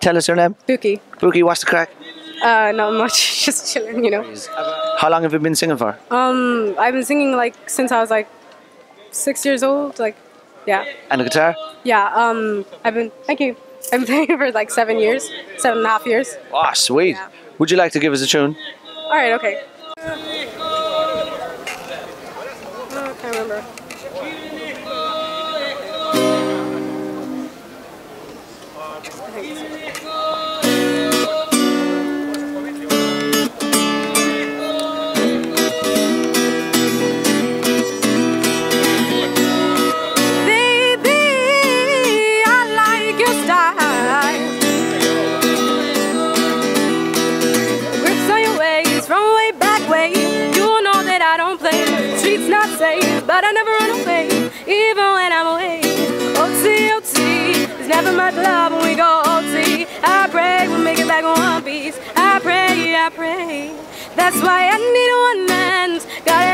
Tell us your name. Bukky. Bukky, what's the crack? Uh, not much. Just chilling, you know. How long have you been singing for? Um, I've been singing like since I was like six years old. Like, yeah, And the guitar? yeah. Um, I've been. Thank you. I've been playing for like seven years, seven and a half years. Oh, sweet. Yeah. Would you like to give us a tune? All right. Okay. Oh, I can't remember. But I never run away, never much love when we go OT. I pray we make it back in one piece. I pray, I pray. That's why I need one man's got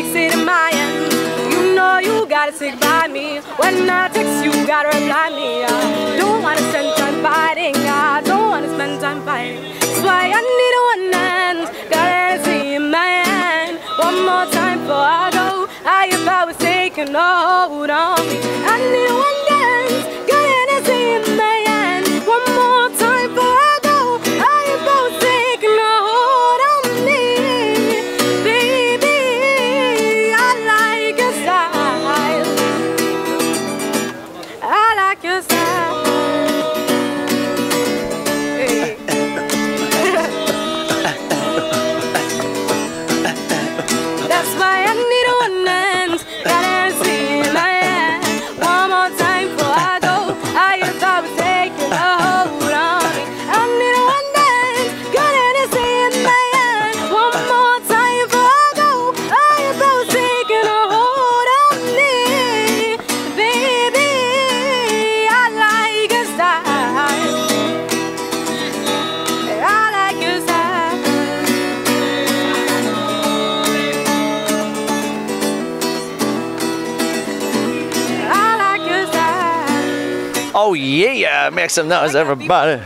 Makes it in my end. You know you gotta stick by me. When I text you, gotta reply me. I don't wanna spend time fighting. I don't wanna spend time fighting. That's why I need a one hand. Got energy in my hand. One more time before I go. I if I was taking hold on me. I need a one dance. I Oh, yeah. Make some noise, everybody.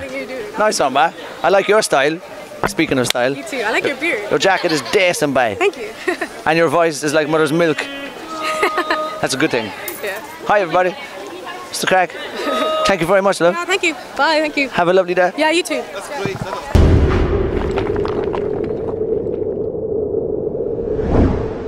Nice one, man. I like your style. Speaking of style, You too. I like your beard. your jacket is decent, bay. Thank you. And your voice is like mother's milk. That's a good thing. yeah. Hi, everybody. Mr. Crack. Thank you very much, love. Ah, thank you. Bye. Thank you. Have a lovely day. Yeah, you too.